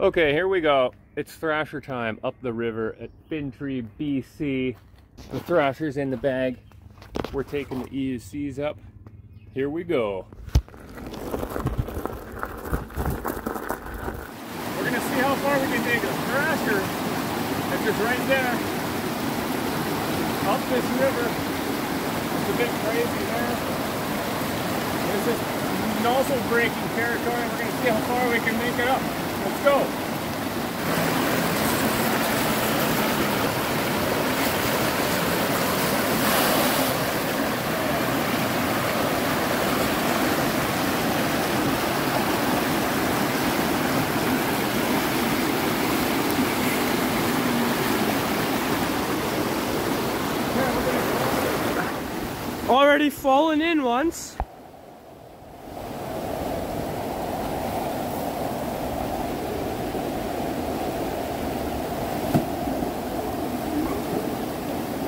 Okay, here we go. It's thrasher time up the river at Fintry, BC. The thrasher's in the bag. We're taking the EUCs up. Here we go. We're gonna see how far we can take a thrasher. It's just right there. Up this river. It's a bit crazy there. This is nozzle breaking territory. We're gonna see how far we can make it up. Let's go. Already fallen in once.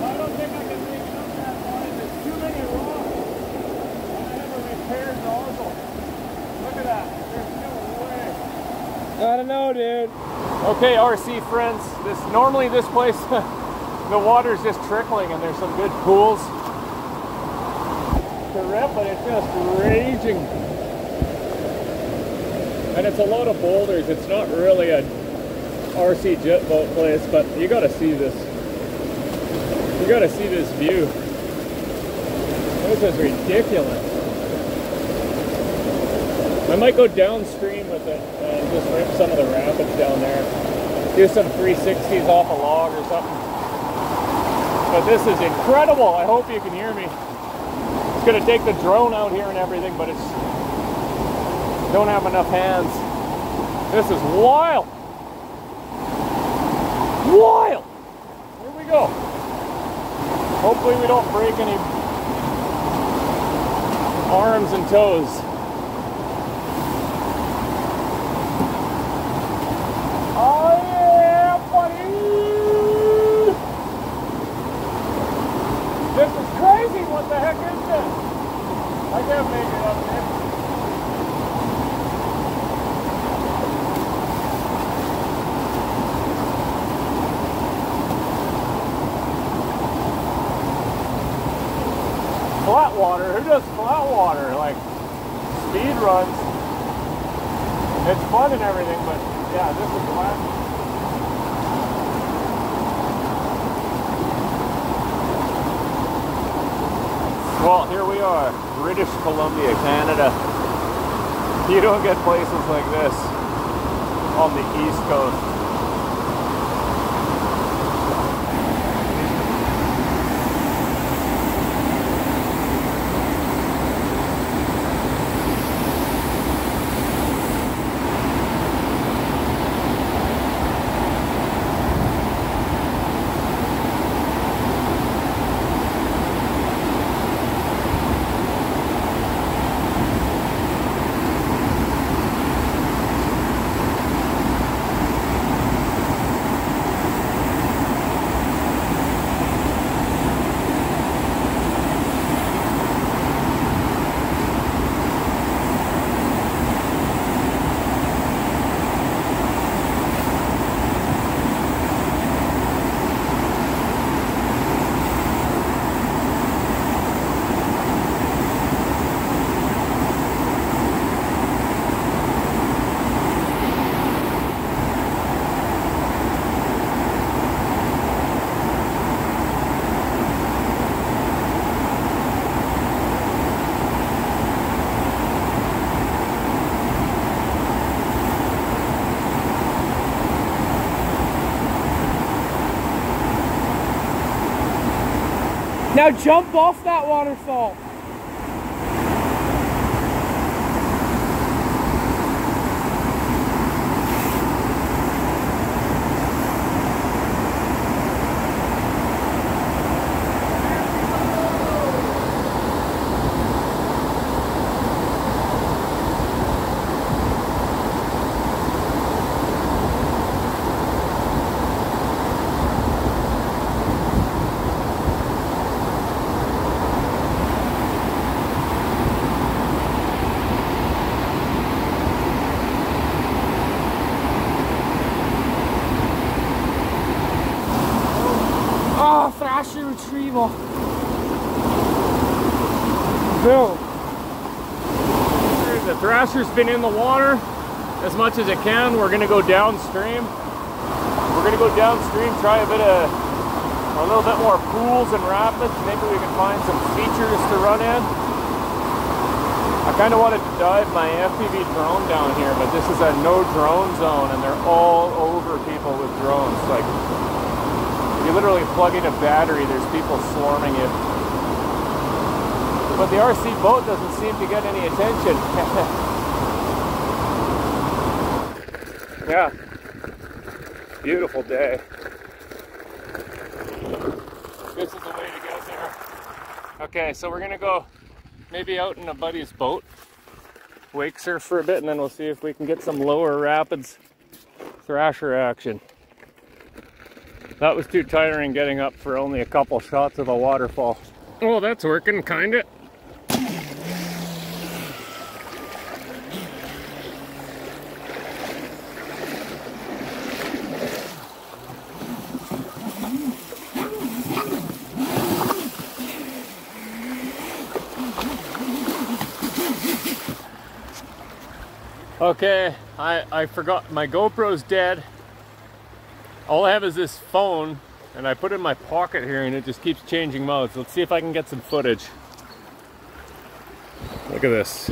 I don't think I can make it up that far. There's too many rocks. And I have a repaired nozzle. Look at that. There's no way. Dude. Okay, RC friends. This normally this place the water's just trickling and there's some good pools to rip, but it's just raging. And it's a lot of boulders. It's not really a RC jet boat place, but you gotta see this. You gotta see this view. This is ridiculous. I might go downstream with it and just rip some of the rapids down there. Do some 360s off a log or something. But this is incredible. I hope you can hear me. It's gonna take the drone out here and everything, but it's don't have enough hands. This is wild. Wild. Here we go. Hopefully we don't break any arms and toes. Oh yeah, buddy! This is crazy. What the heck is this? I can't make it up there. Flat water? Who does flat water? Like speed runs. It's fun and everything, but yeah, this is flat. Well, here we are, British Columbia, Canada. You don't get places like this on the East Coast. Now jump off that waterfall. Boom. The thrasher's been in the water as much as it can. We're gonna go downstream. We're gonna go downstream, try a bit of a little bit more pools and rapids. Maybe we can find some features to run in. I kind of wanted to dive my FPV drone down here, but this is a no drone zone and they're all over people with drones. Like, literally plug in a battery, there's people swarming it. But the RC boat doesn't seem to get any attention. yeah. Beautiful day. This is the way to get there. Okay, so we're gonna go maybe out in a buddy's boat, wake surf for a bit, and then we'll see if we can get some lower rapids thrasher action. That was too tiring getting up for only a couple shots of a waterfall. Oh, that's working, kinda. Okay, I, I forgot my GoPro's dead. All I have is this phone and I put it in my pocket here and it just keeps changing modes. Let's see if I can get some footage. Look at this.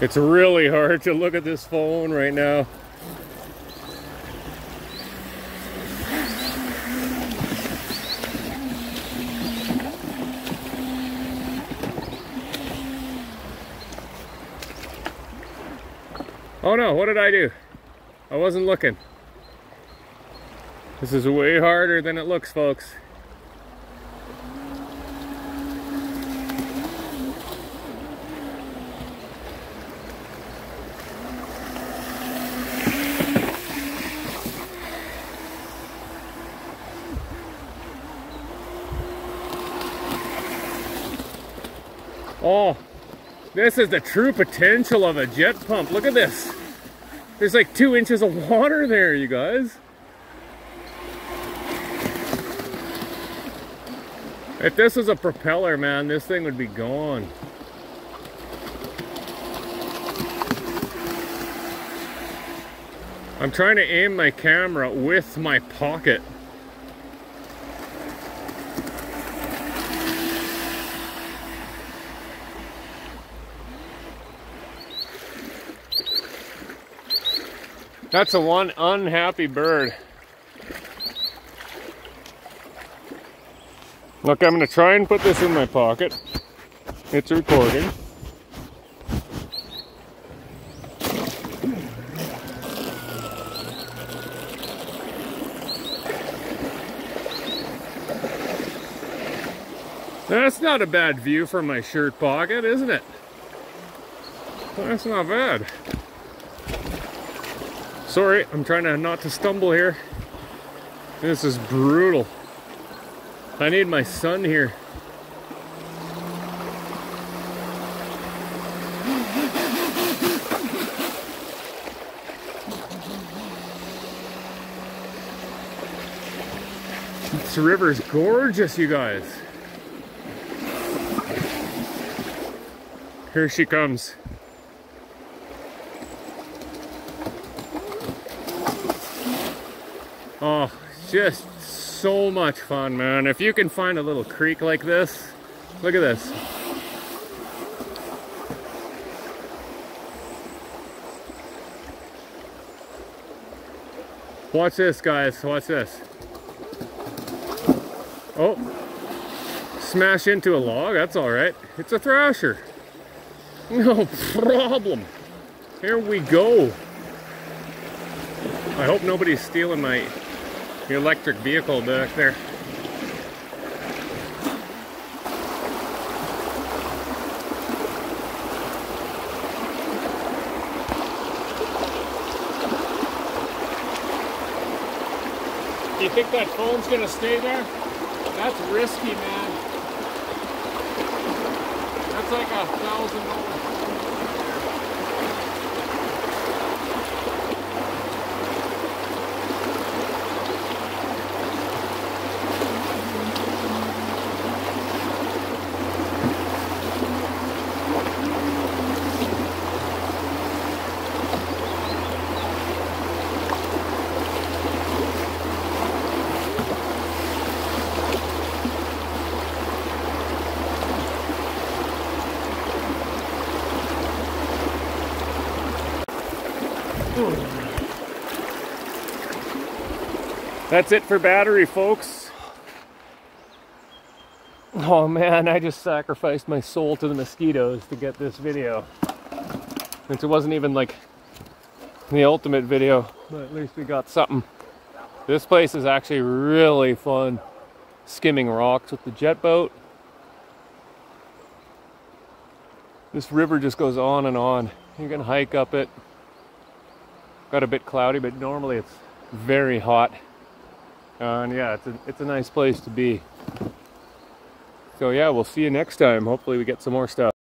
It's really hard to look at this phone right now. Oh no, what did I do? I wasn't looking. This is way harder than it looks, folks. Oh, this is the true potential of a jet pump. Look at this. There's like two inches of water there, you guys. If this was a propeller, man, this thing would be gone. I'm trying to aim my camera with my pocket. That's a one unhappy bird. Look, I'm to try and put this in my pocket. It's recording. That's not a bad view from my shirt pocket, isn't it? That's not bad. Sorry, I'm trying to not to stumble here. This is brutal. I need my son here. This river is gorgeous, you guys. Here she comes. Oh, just so much fun, man. If you can find a little creek like this, look at this. Watch this, guys. Watch this. Oh, smash into a log. That's all right. It's a thrasher. No problem. Here we go. I hope nobody's stealing my the electric vehicle back there. You think that phone's gonna stay there? That's risky, man. That's like a thousand dollars. That's it for battery, folks. Oh man, I just sacrificed my soul to the mosquitoes to get this video. Since it wasn't even like the ultimate video, but at least we got something. This place is actually really fun. Skimming rocks with the jet boat. This river just goes on and on. You can hike up it. Got a bit cloudy, but normally it's very hot. And yeah, it's a, it's a nice place to be. So yeah, we'll see you next time. Hopefully we get some more stuff.